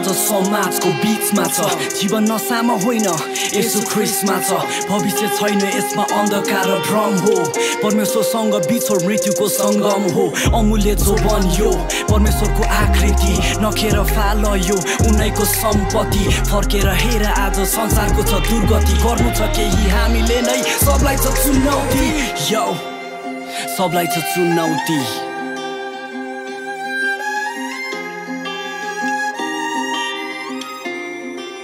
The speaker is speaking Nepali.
आज समाजको बिचमा छ जीवन नसामा होइन यसो ख्रिसमा छ भविष्य छैन यसमा अन्धकार भ्रम हो परमेश्वरसँग बिछोड मृत्युको सङ्गम हो अमूल्य जो बनियो परमेश्वरको आकृति नखेर फाल यो उनैको सम्पत्ति फर्केर हेर आज संसारको छ दुर्गति गर्नु छ केही हामीले नै सबलाई छ चुनौती यो सबलाई छ चुनौती